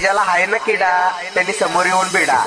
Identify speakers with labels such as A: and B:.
A: ज्याला हाय ना किडा त्यांनी समोर येऊन बिडा.